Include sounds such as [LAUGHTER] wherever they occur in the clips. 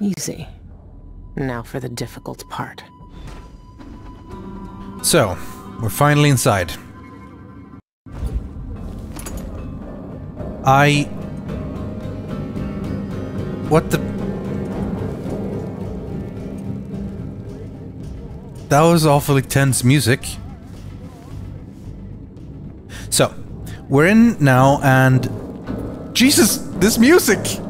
Easy. Now for the difficult part. So, we're finally inside. I... What the... That was awfully tense music. So, we're in now and... Jesus, this music!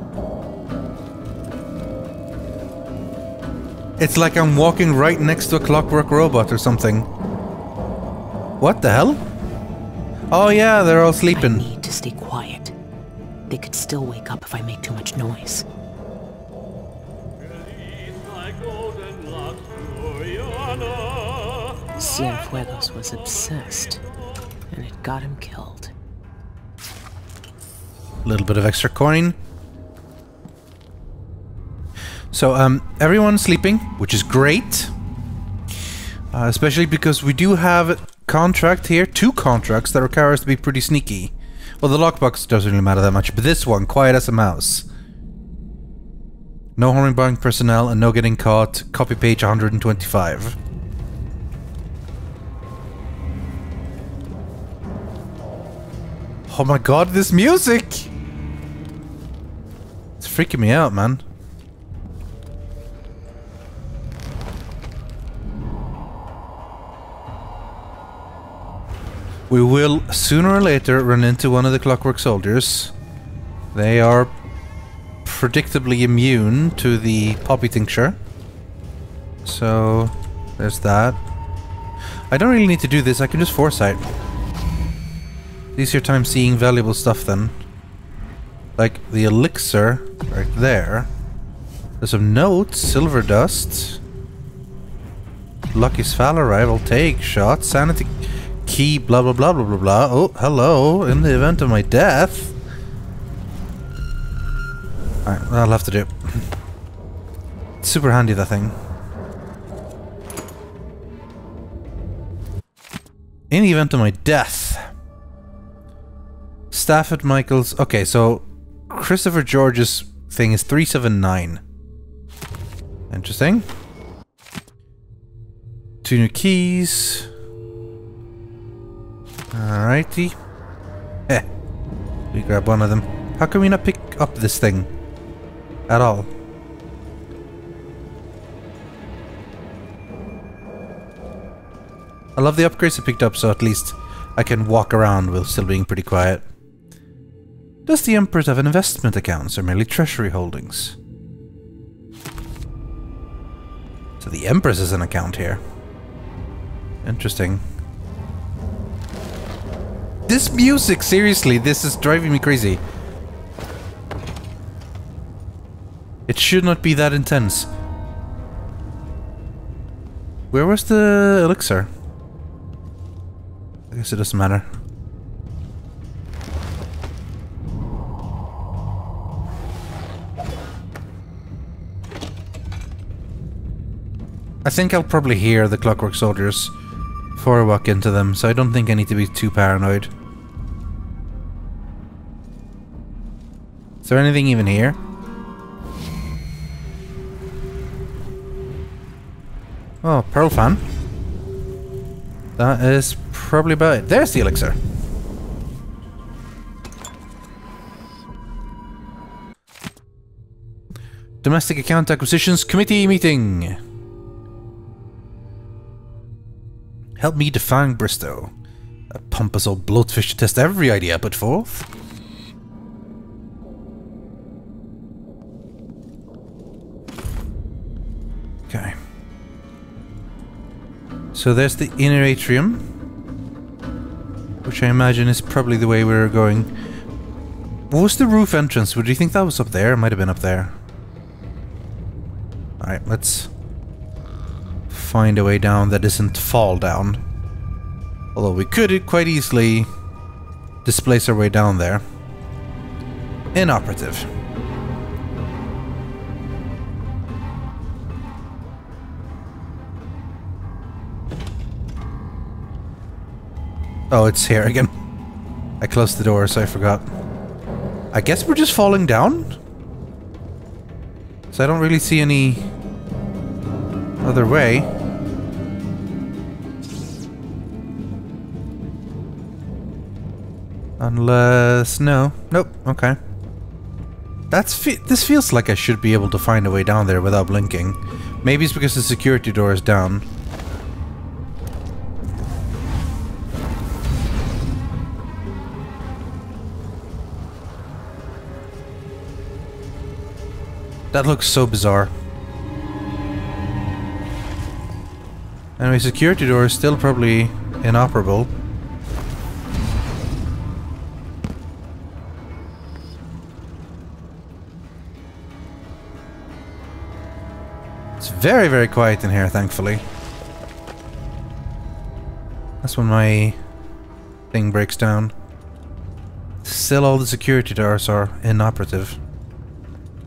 It's like I'm walking right next to a clockwork robot or something. What the hell? Oh yeah, they're all I sleeping. need to stay quiet. They could still wake up if I make too much noise. Cienfuegos was obsessed, and it got him killed. A little bit of extra coin. So, um, everyone's sleeping, which is great. Uh, especially because we do have contract here, two contracts that require us to be pretty sneaky. Well, the lockbox doesn't really matter that much, but this one, quiet as a mouse. No harming buying personnel and no getting caught. Copy page 125. Oh my god, this music! It's freaking me out, man. We will sooner or later run into one of the clockwork soldiers. They are predictably immune to the poppy tincture. So, there's that. I don't really need to do this, I can just foresight. Easier time seeing valuable stuff then. Like the elixir right there. There's some notes, silver dust. Lucky Svalor rival take shot, sanity key, blah blah blah blah blah blah. Oh, hello. In the event of my death. Alright, that'll have to do. Super handy that thing. In the event of my death. Stafford Michaels. Okay, so Christopher George's thing is 379. Interesting. Two new keys. Alrighty. Eh. We grab one of them. How can we not pick up this thing? At all? I love the upgrades I picked up, so at least I can walk around while still being pretty quiet. Does the Empress have investment accounts or merely treasury holdings? So the Empress has an account here. Interesting. This music, seriously, this is driving me crazy. It should not be that intense. Where was the elixir? I guess it doesn't matter. I think I'll probably hear the Clockwork Soldiers before I walk into them, so I don't think I need to be too paranoid. Is there anything even here? Oh, Pearl Fan. That is probably about it. There's the elixir. Domestic Account Acquisitions Committee meeting. Help me defang Bristow. A pompous old bloatfish to test every idea put forth. Okay. So there's the inner atrium. Which I imagine is probably the way we're going. What was the roof entrance? Would you think that was up there? It might have been up there. Alright, let's find a way down that isn't fall down. Although we could quite easily displace our way down there. Inoperative. Oh, it's here again. I closed the door, so I forgot. I guess we're just falling down? So I don't really see any other way. Unless... no. Nope. Okay. That's fe this feels like I should be able to find a way down there without blinking. Maybe it's because the security door is down. That looks so bizarre. Anyway, security door is still probably inoperable. Very, very quiet in here, thankfully. That's when my thing breaks down. Still all the security doors are inoperative.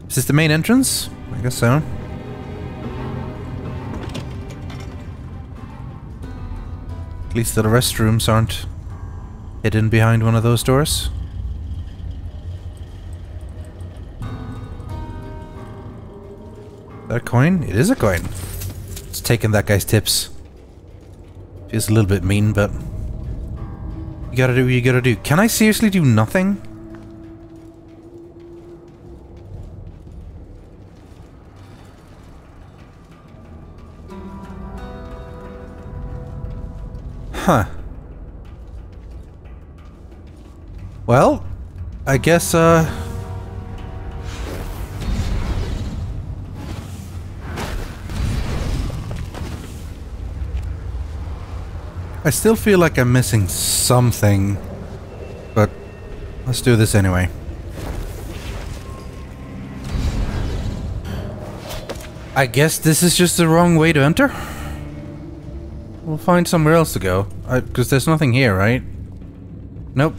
Is this the main entrance? I guess so. At least the restrooms aren't hidden behind one of those doors. That a coin? It is a coin. It's taking that guy's tips. Feels a little bit mean, but... You gotta do what you gotta do. Can I seriously do nothing? Huh. Well, I guess, uh... I still feel like I'm missing something, but let's do this anyway. I guess this is just the wrong way to enter? We'll find somewhere else to go. Because there's nothing here, right? Nope.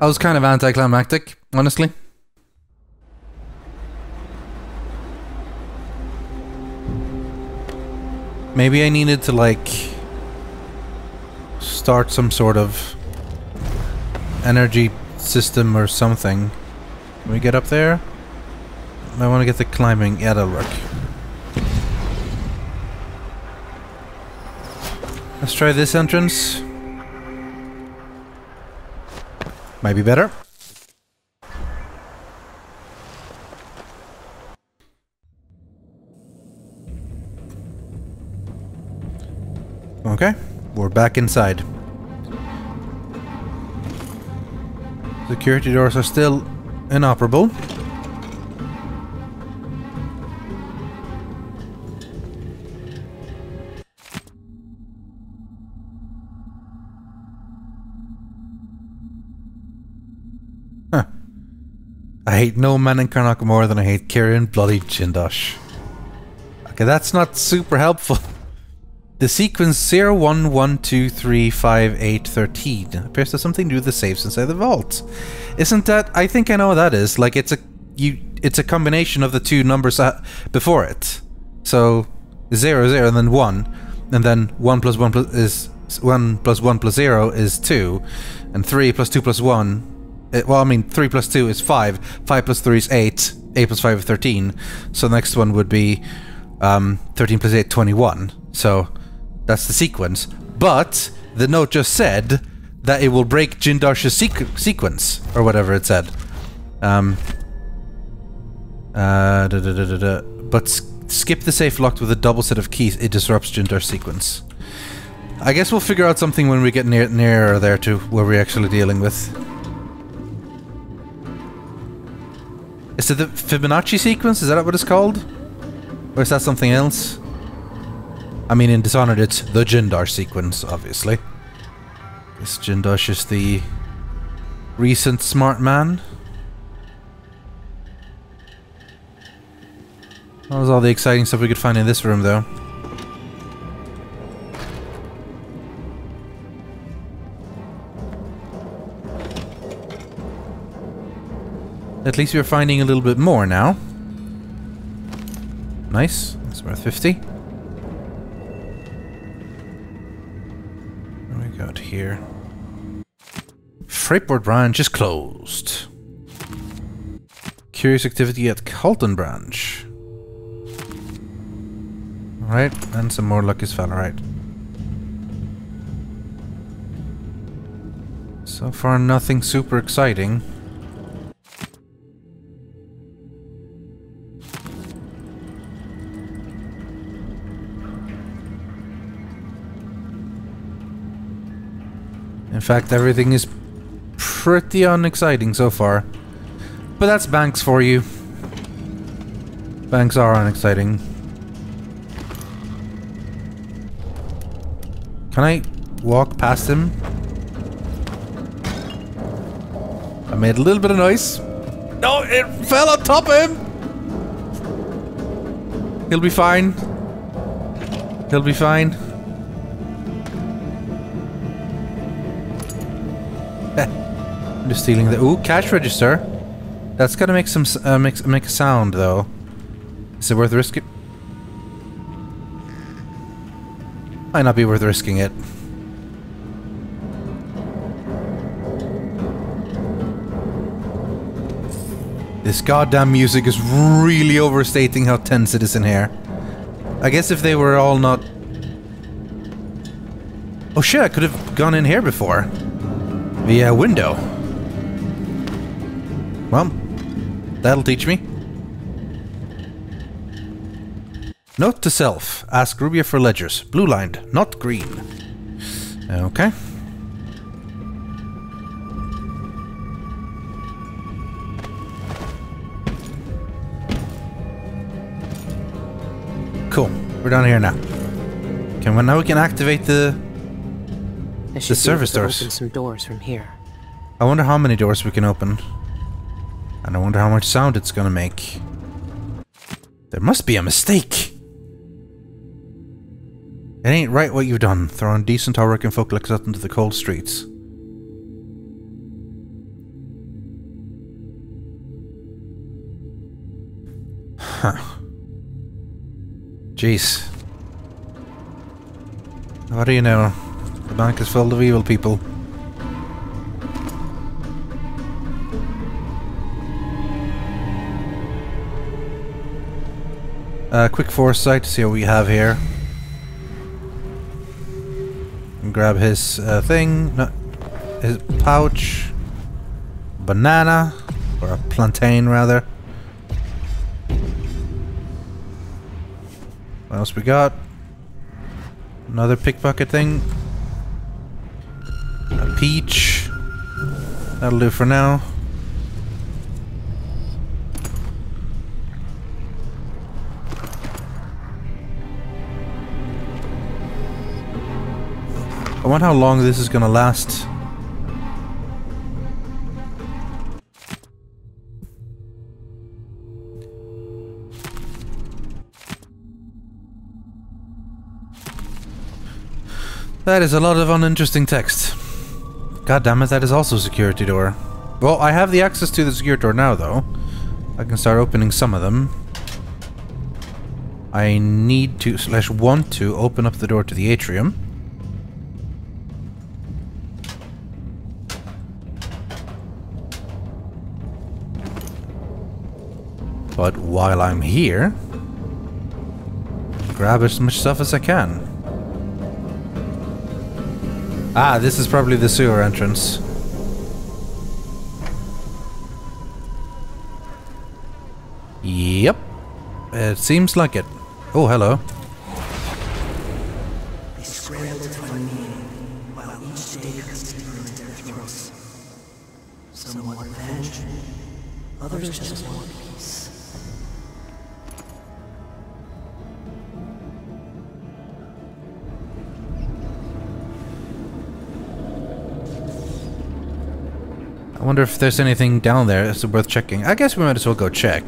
I was kind of anticlimactic, honestly. Maybe I needed to, like, start some sort of energy system or something. Can we get up there? I want to get the climbing. Yeah, that'll work. Let's try this entrance. Might be better. Okay, we're back inside. Security doors are still inoperable. Huh. I hate no man in Karnaca more than I hate Kirin bloody Jindosh. Okay, that's not super helpful. [LAUGHS] The sequence 0112358813 appears to have something to do with the saves inside the vault. Isn't that... I think I know what that is. Like, it's a... you. It's a combination of the two numbers before it. So, 0, 0, and then 1. And then 1 plus 1 plus is... 1 plus 1 plus 0 is 2. And 3 plus 2 plus 1 it, well, I mean, 3 plus 2 is 5. 5 plus 3 is 8. 8 plus 5 is 13. So the next one would be um, 13 plus 8, 21. So that's the sequence. But the note just said that it will break Jindosh's sequ sequence, or whatever it said. Um, uh, da, da, da, but skip the safe locked with a double set of keys. It disrupts Jindosh's sequence. I guess we'll figure out something when we get near nearer there to where we're actually dealing with. Is it the Fibonacci sequence? Is that what it's called? Or is that something else? I mean, in Dishonored, it's the Jindosh sequence, obviously. This Jindosh is the recent smart man. That was all the exciting stuff we could find in this room, though. At least we're finding a little bit more now. Nice. It's worth 50. Here? Freightport branch is closed. Curious activity at Carlton branch. Alright, and some more Lucky's Fall, right. So far nothing super exciting. Fact, everything is pretty unexciting so far. But that's banks for you. Banks are unexciting. Can I walk past him? I made a little bit of noise. No, it fell on top of him! He'll be fine. He'll be fine. Stealing the... Ooh, cash register. That's gotta make some... Uh, make, make a sound, though. Is it worth risking? Might not be worth risking it. This goddamn music is really overstating how tense it is in here. I guess if they were all not... Oh shit, I could have gone in here before. Via window. Well, that'll teach me. Note to self. Ask Rubia for ledgers. Blue lined, not green. Okay. Cool. We're down here now. Okay, well now we can activate the be service doors. Open some doors from here. I wonder how many doors we can open. And I wonder how much sound it's gonna make. There must be a mistake! It ain't right what you've done, throwing decent hardworking folk like that into the cold streets. Huh. Jeez. How do you know? The bank is full of evil people. Uh, quick foresight to see what we have here. And grab his uh, thing, no, his pouch, banana, or a plantain rather. What else we got? Another pickpocket thing. A peach. That'll do for now. I wonder how long this is gonna last. That is a lot of uninteresting text. God damn it, that is also a security door. Well, I have the access to the security door now, though. I can start opening some of them. I need to, slash want to, open up the door to the atrium. But while I'm here, grab as much stuff as I can. Ah, this is probably the sewer entrance. Yep. It seems like it. Oh, hello. Others just want wonder if there's anything down there that's worth checking. I guess we might as well go check.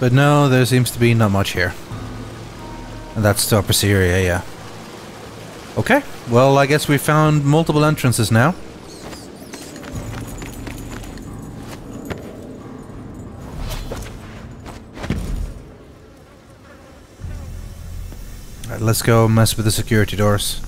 But no, there seems to be not much here. And that's the upper Cyria, yeah. Okay, well I guess we found multiple entrances now. Let's go mess with the security doors.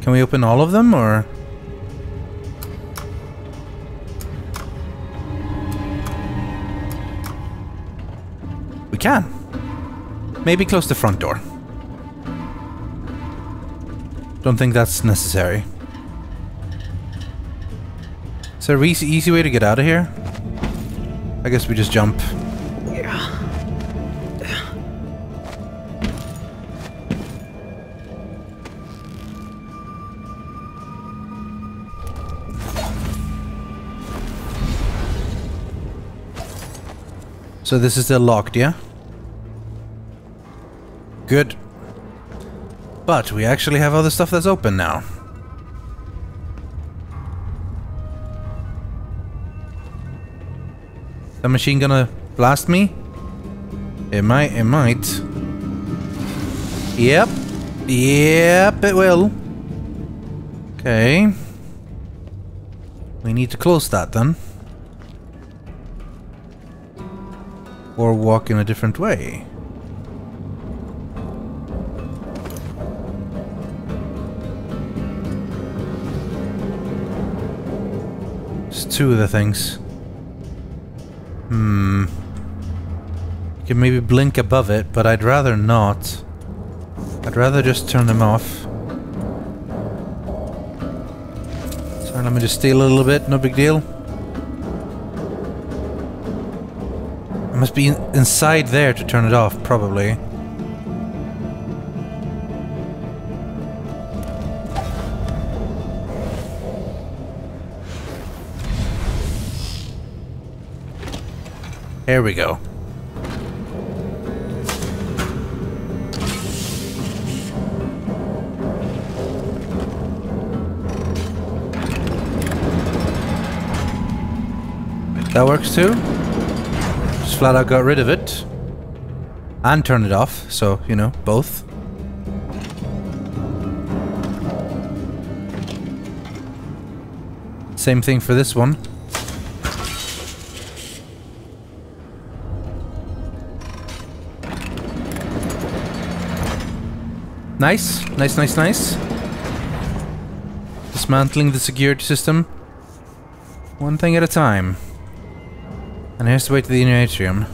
Can we open all of them, or...? We can. Maybe close the front door. Don't think that's necessary. Is there a easy, easy way to get out of here? I guess we just jump. So this is still locked, yeah? Good. But we actually have other stuff that's open now. The machine gonna blast me? It might, it might. Yep. Yep, it will. Okay. We need to close that then. Or walk in a different way. Two of the things. Hmm. You can maybe blink above it, but I'd rather not. I'd rather just turn them off. Sorry, let me just steal a little bit, no big deal. I must be in inside there to turn it off, probably. Here we go. That works too. Just flat out got rid of it. And turned it off, so, you know, both. Same thing for this one. Nice, nice, nice, nice. Dismantling the security system. One thing at a time. And here's the way to the inner atrium.